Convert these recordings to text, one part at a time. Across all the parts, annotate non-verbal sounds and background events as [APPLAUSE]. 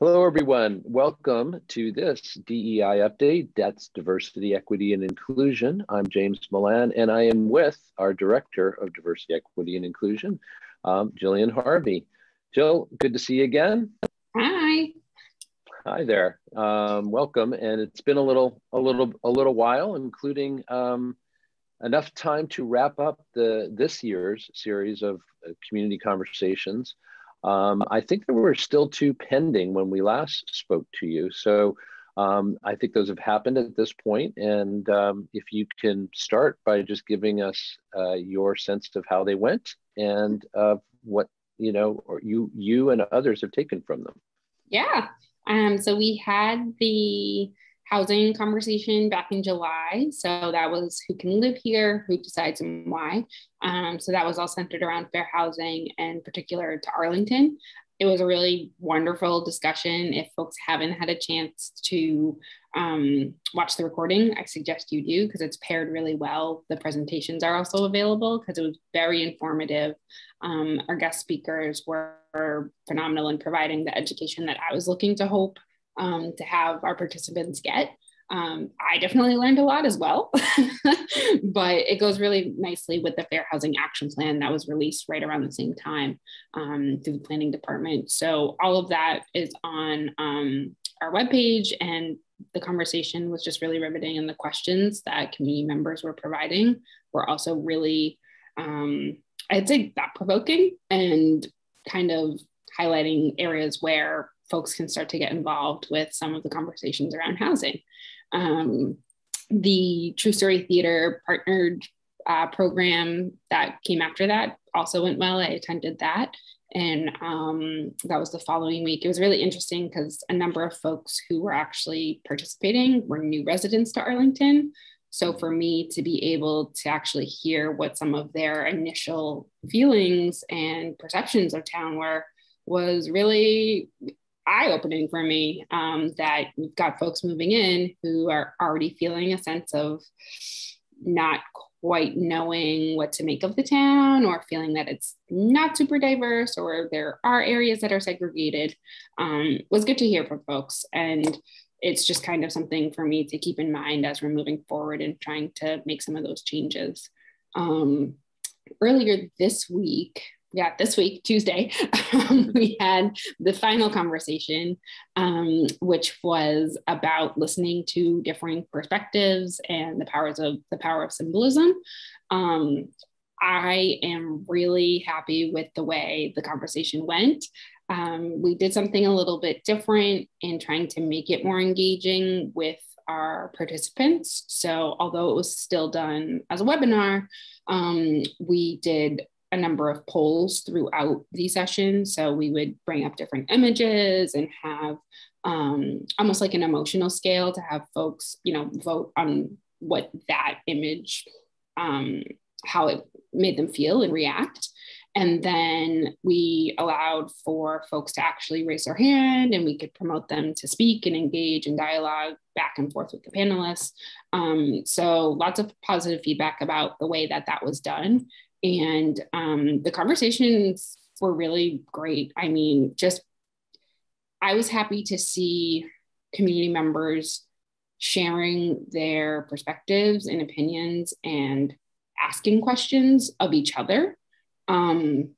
Hello, everyone. Welcome to this DEI update. That's diversity, equity, and inclusion. I'm James Milan, and I am with our Director of Diversity, Equity, and Inclusion, um, Jillian Harvey. Jill, good to see you again. Hi. Hi there. Um, welcome. And it's been a little, a little, a little while, including um, enough time to wrap up the this year's series of uh, community conversations. Um, I think there were still two pending when we last spoke to you. So um, I think those have happened at this point. And um, if you can start by just giving us uh, your sense of how they went and uh, what you know, or you you and others have taken from them. Yeah. Um, so we had the housing conversation back in July. So that was who can live here, who decides and why. Um, so that was all centered around fair housing and particular to Arlington. It was a really wonderful discussion. If folks haven't had a chance to um, watch the recording, I suggest you do because it's paired really well. The presentations are also available because it was very informative. Um, our guest speakers were phenomenal in providing the education that I was looking to hope um, to have our participants get. Um, I definitely learned a lot as well, [LAUGHS] but it goes really nicely with the Fair Housing Action Plan that was released right around the same time um, through the planning department. So all of that is on um, our webpage and the conversation was just really riveting and the questions that community members were providing were also really, um, I'd say thought provoking and kind of highlighting areas where folks can start to get involved with some of the conversations around housing. Um, the True Story Theater partnered uh, program that came after that also went well. I attended that. And um, that was the following week. It was really interesting because a number of folks who were actually participating were new residents to Arlington. So for me to be able to actually hear what some of their initial feelings and perceptions of town were was really eye opening for me um, that we've got folks moving in who are already feeling a sense of not quite knowing what to make of the town or feeling that it's not super diverse or there are areas that are segregated um, was good to hear from folks. And it's just kind of something for me to keep in mind as we're moving forward and trying to make some of those changes. Um, earlier this week, yeah, this week, Tuesday, [LAUGHS] um, we had the final conversation, um, which was about listening to differing perspectives and the powers of the power of symbolism. Um, I am really happy with the way the conversation went. Um, we did something a little bit different in trying to make it more engaging with our participants. So, although it was still done as a webinar, um, we did a number of polls throughout the session. So we would bring up different images and have um, almost like an emotional scale to have folks, you know, vote on what that image, um, how it made them feel and react. And then we allowed for folks to actually raise their hand and we could promote them to speak and engage in dialogue back and forth with the panelists. Um, so lots of positive feedback about the way that that was done. And um, the conversations were really great. I mean, just I was happy to see community members sharing their perspectives and opinions and asking questions of each other um,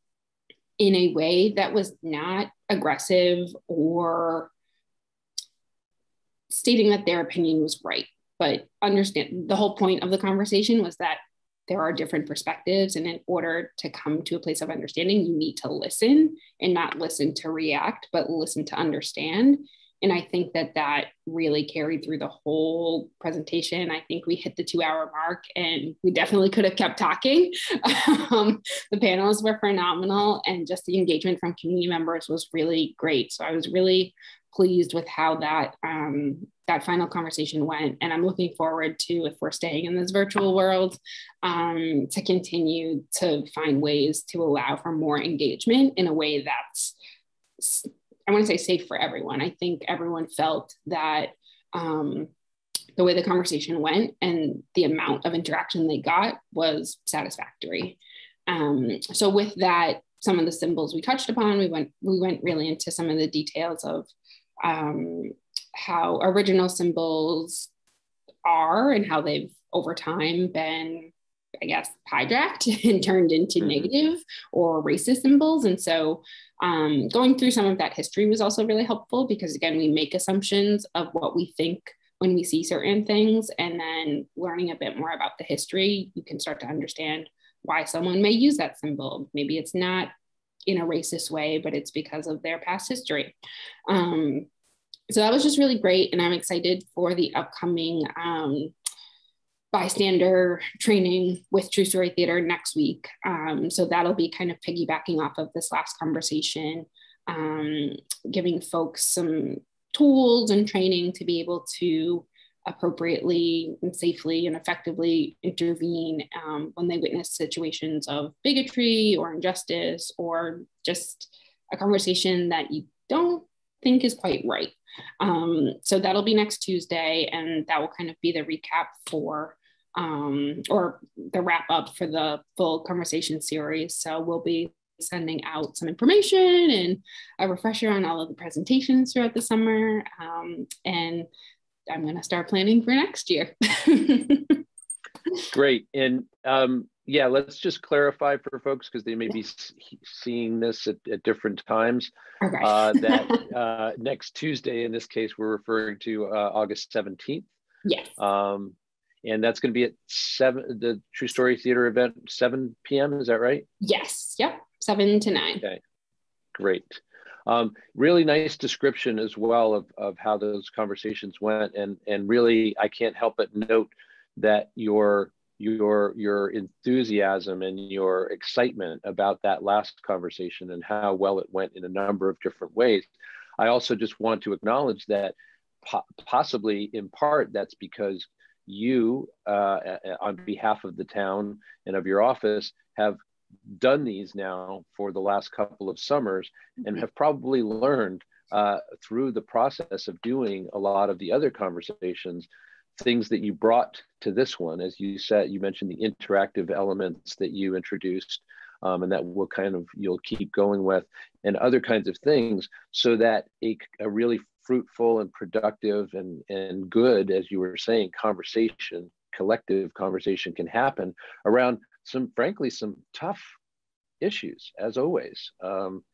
in a way that was not aggressive or stating that their opinion was right but understand the whole point of the conversation was that there are different perspectives. And in order to come to a place of understanding, you need to listen and not listen to react, but listen to understand. And I think that that really carried through the whole presentation. I think we hit the two hour mark and we definitely could have kept talking. [LAUGHS] um, the panels were phenomenal and just the engagement from community members was really great. So I was really pleased with how that um, that final conversation went. And I'm looking forward to, if we're staying in this virtual world, um, to continue to find ways to allow for more engagement in a way that's, I want to say safe for everyone. I think everyone felt that um, the way the conversation went and the amount of interaction they got was satisfactory. Um, so with that, some of the symbols we touched upon, we went we went really into some of the details of um, how original symbols are and how they've over time been I guess, hijacked [LAUGHS] and turned into mm-hmm. negative or racist symbols. And so um, going through some of that history was also really helpful because, again, we make assumptions of what we think when we see certain things. And then learning a bit more about the history, you can start to understand why someone may use that symbol. Maybe it's not in a racist way, but it's because of their past history. Um, so that was just really great. And I'm excited for the upcoming um, bystander training with True Story Theater next week. Um, so that'll be kind of piggybacking off of this last conversation, um, giving folks some tools and training to be able to appropriately and safely and effectively intervene um, when they witness situations of bigotry or injustice or just a conversation that you don't think is quite right. Um, so that'll be next Tuesday, and that will kind of be the recap for um, or the wrap up for the full conversation series. So we'll be sending out some information and a refresher on all of the presentations throughout the summer. Um, and I'm going to start planning for next year. [LAUGHS] Great. And um, yeah, let's just clarify for folks because they may be seeing this at, at different times. Okay. uh, that [LAUGHS] uh, next Tuesday, in this case, we're referring to uh, August 17th. Yes. Um, and that's going to be at seven the true story theater event 7 p.m is that right? Yes yep 7 to 9 okay great. Um, really nice description as well of, of how those conversations went. And and really i can't help but note that your your your enthusiasm and your excitement about that last conversation and how well it went in a number of different ways. I also just want to acknowledge that po- possibly in part that's because you, uh, on behalf of the town and of your office, have done these now for the last couple of summers and mm-hmm. have probably learned uh, through the process of doing a lot of the other conversations things that you brought to this one as you said you mentioned the interactive elements that you introduced um, and that will kind of you'll keep going with and other kinds of things so that a, a really fruitful and productive and, and good, as you were saying, conversation, collective conversation can happen around some, frankly, some tough issues, as always. Um,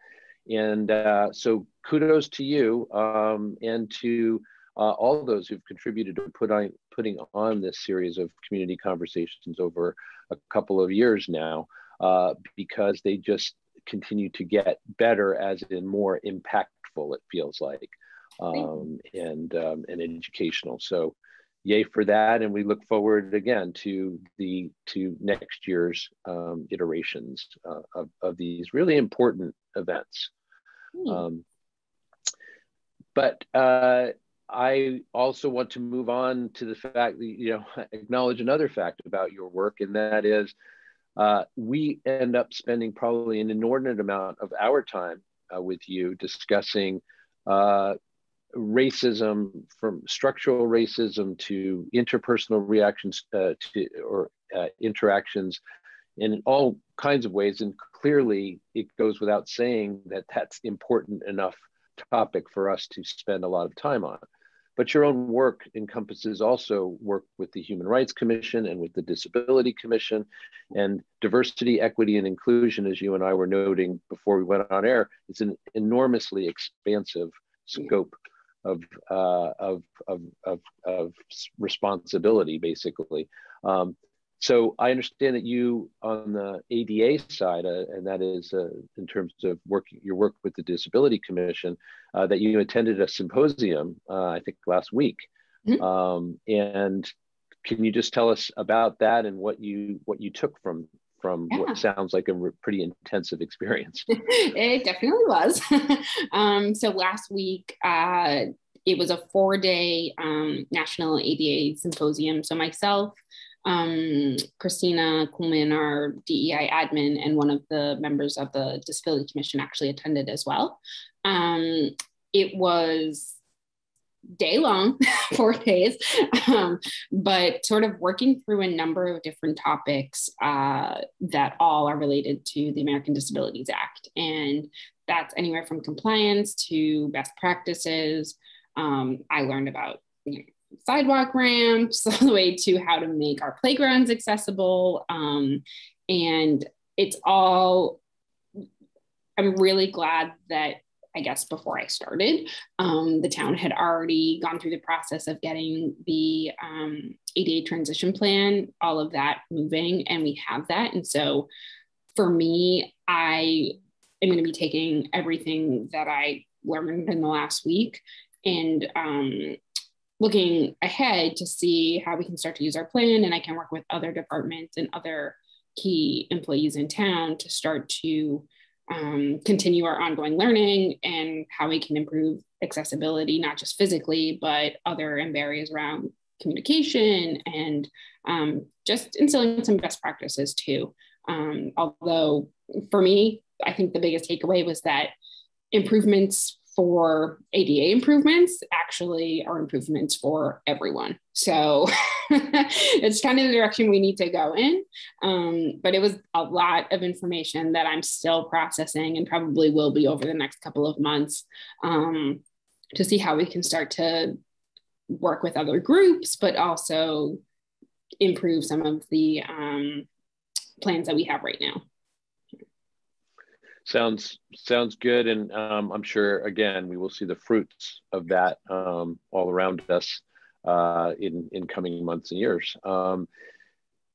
and uh, so kudos to you um, and to uh, all those who've contributed to put on, putting on this series of community conversations over a couple of years now, uh, because they just continue to get better as in more impactful, it feels like um, and um, and educational. So, yay for that, and we look forward again to the to next year's um, iterations uh, of of these really important events. Hmm. Um, but uh, I also want to move on to the fact that you know [LAUGHS] acknowledge another fact about your work, and that is. Uh, we end up spending probably an inordinate amount of our time uh, with you discussing uh, racism from structural racism to interpersonal reactions uh, to or uh, interactions in all kinds of ways. And clearly it goes without saying that that's important enough topic for us to spend a lot of time on. But your own work encompasses also work with the human rights commission and with the disability commission. And diversity equity and inclusion as you and i were noting before we went on air is an enormously expansive scope of, uh, of, of, of, of, responsibility, basically. Um, so I understand that you on the ADA side, uh, and that is uh, in terms of working your work with the Disability Commission, uh, that you attended a symposium, uh, I think last week. Mm-hmm. Um, and can you just tell us about that and what you what you took from from yeah. what sounds like a pretty intensive experience. [LAUGHS] it definitely was. [LAUGHS] um, so last week, uh, it was a four day um, National ADA Symposium. So myself, um, Christina Kuhlman, our DEI admin, and one of the members of the Disability Commission actually attended as well. Um, it was day long, [LAUGHS] four days, um, but sort of working through a number of different topics uh, that all are related to the American Disabilities Act. And that's anywhere from compliance to best practices. Um, I learned about you know, sidewalk ramps [LAUGHS] all the way to how to make our playgrounds accessible. Um, and it's all, I'm really glad that I guess before I started, um, the town had already gone through the process of getting the um, ADA transition plan, all of that moving, and we have that. And so for me, I am going to be taking everything that I learned in the last week and um, looking ahead to see how we can start to use our plan. And I can work with other departments and other key employees in town to start to um, continue our ongoing learning and how we can improve accessibility, not just physically, but other and barriers around communication and um, just instilling some best practices too. Um, although for me, I think the biggest takeaway was that improvements for ADA improvements actually are improvements for everyone. So [LAUGHS] it's kind of the direction we need to go in. Um, but it was a lot of information that I'm still processing and probably will be over the next couple of months um, to see how we can start to work with other groups, but also improve some of the um, plans that we have right now sounds sounds good and um, i'm sure again we will see the fruits of that um, all around us uh, in in coming months and years um,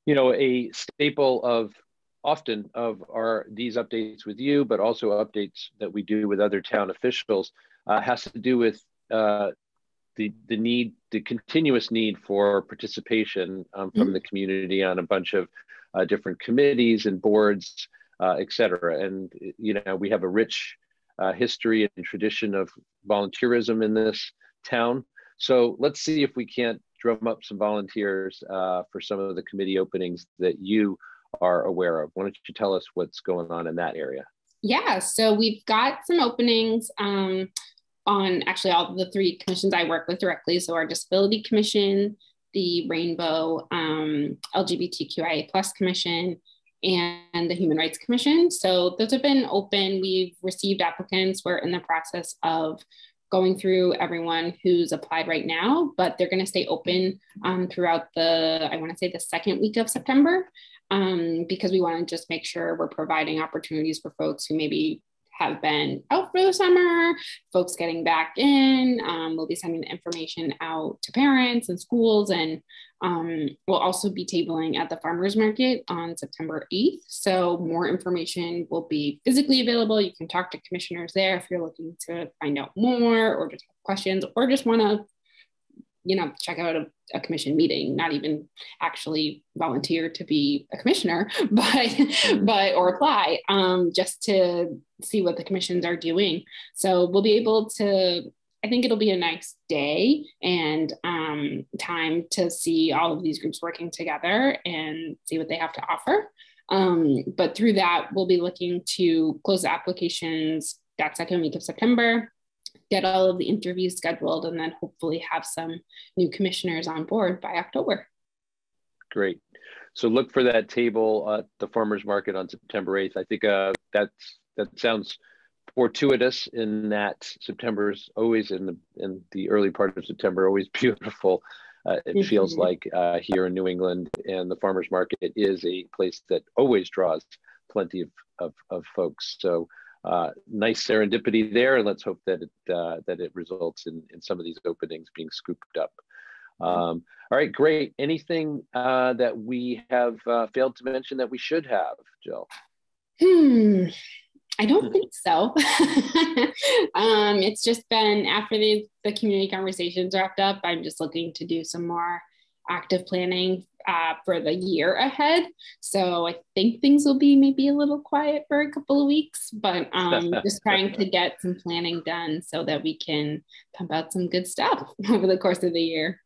you know a staple of often of our these updates with you but also updates that we do with other town officials uh, has to do with uh, the the need the continuous need for participation um, from mm-hmm. the community on a bunch of uh, different committees and boards uh, et cetera. And, you know, we have a rich uh, history and tradition of volunteerism in this town. So let's see if we can't drum up some volunteers uh, for some of the committee openings that you are aware of. Why don't you tell us what's going on in that area? Yeah, so we've got some openings um, on actually all the three commissions I work with directly. So our Disability Commission, the Rainbow um, LGBTQIA Plus Commission, and the Human Rights Commission. So those have been open. We've received applicants. We're in the process of going through everyone who's applied right now, but they're going to stay open um, throughout the, I want to say the second week of September, um, because we want to just make sure we're providing opportunities for folks who maybe have been out for the summer, folks getting back in. Um, we'll be sending the information out to parents and schools, and um, we'll also be tabling at the farmers market on September 8th. So, more information will be physically available. You can talk to commissioners there if you're looking to find out more or just have questions or just want to you know, check out a, a, commission meeting, not even actually volunteer to be a commissioner, [LAUGHS] but mm-hmm. but or apply um, just to see what the commissions are doing. So we'll be able to. I think it'll be a nice day and um, time to see all of these groups working together and see what they have to offer. Um, but through that, we'll be looking to close the applications that second week of September get all of the interviews scheduled and then hopefully have some new commissioners on board by October. Great. So look for that table at the farmers market on September 8th. I think uh, that's that sounds fortuitous in that September is always in the in the early part of September always [LAUGHS] beautiful. Uh, it mm-hmm. feels like uh, here in New England, and the farmers market is a place that always draws plenty of, of, of folks. So uh, nice serendipity there, and let's hope that it uh, that it results in in some of these openings being scooped up. Um, all right, great. Anything uh, that we have uh, failed to mention that we should have, Jill? Hmm. I don't hmm. think so. [LAUGHS] um, it's just been after the, the community conversations wrapped up, I'm just looking to do some more active planning uh, for the year ahead. So I think things will be maybe a little quiet for a couple of weeks, but um, [LAUGHS] just trying to get some planning done so that we can pump out some good stuff [LAUGHS] over the course of the year.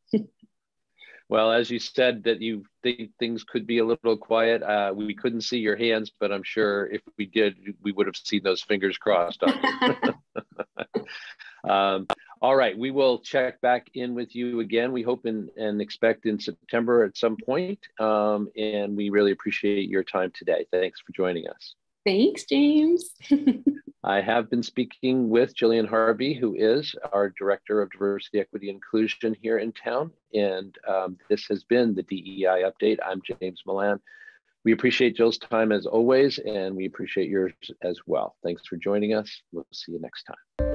Well, as you said that you think things could be a little quiet, uh, we couldn't see your hands, but I'm sure if we did, we would have seen those fingers crossed. [LAUGHS] um, all right, we will check back in with you again. We hope and, and expect in September at some point. Um, and we really appreciate your time today. Thanks for joining us. Thanks, James. [LAUGHS] I have been speaking with Jillian Harvey, who is our Director of Diversity, Equity, Inclusion here in town. And um, this has been the DEI Update. I'm James Milan. We appreciate Jill's time as always, and we appreciate yours as well. Thanks for joining us. We'll see you next time.